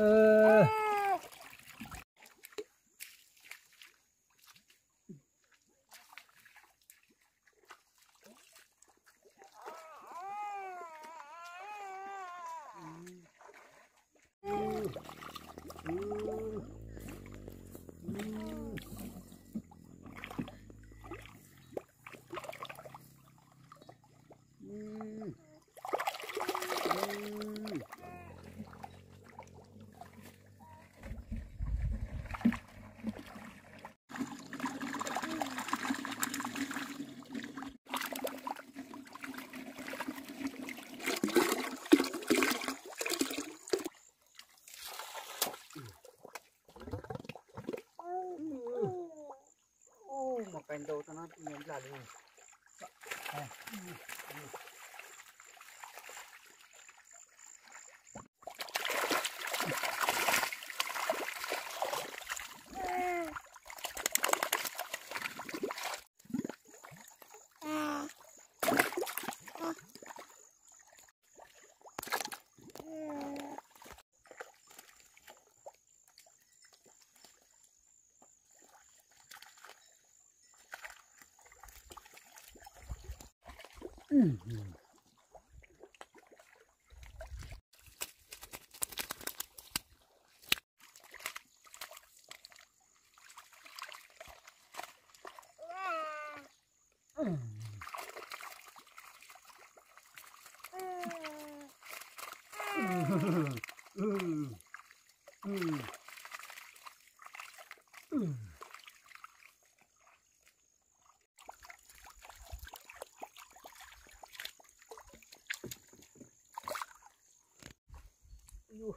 呃。Natin yung lalo Mm-hmm. อยู่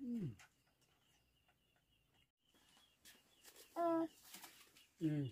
yun. ừ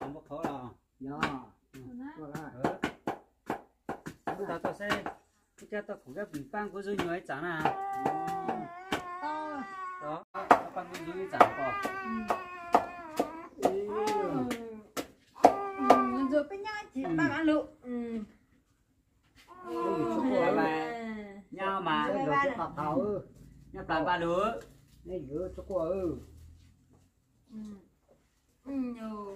không có khó đâu Dạ. Ờ tao sẽ cái tao cũng cái bình bang của dưới nhói chẳng à đó tao bang của dưới chẳng có rồi bên nhau chỉ ba bạn lụ nhau mà. Chúc học thảo ư. nhau toàn ba đứa. Đây giữa chúc cô. Ừ. Ừ, nhiều.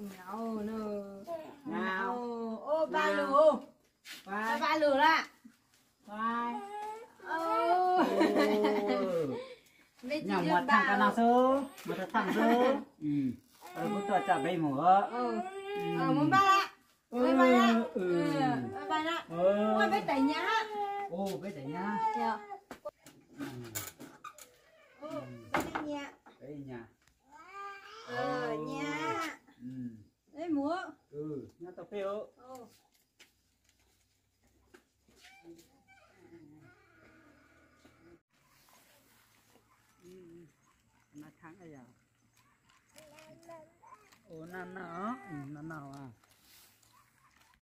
Nào, nào. nào Ô, ba lù. Ba ba lù 啦. Vai. Ô. Nhà chưa một thằng cái nào ba. sơ, một thằng sơ. Ừ. Ờ, bữa tôi chả bay. Ờ. Ờ, muốn ba 啦. Bye bye ạ. Ừ. Ừ, bye bye ạ. Ờ. Ôi, bé tẩy nhá. Ô, bây giờ nhá. Dạ. Ừ. Tẩy nhá. Đây nhà. Ờ, nhá. Ừ. Đấy múa. Ừ, nhá tao phiêu. Ồ. Nó thắng bây giờ. Ồ, nó nó, ừ, nó nào à.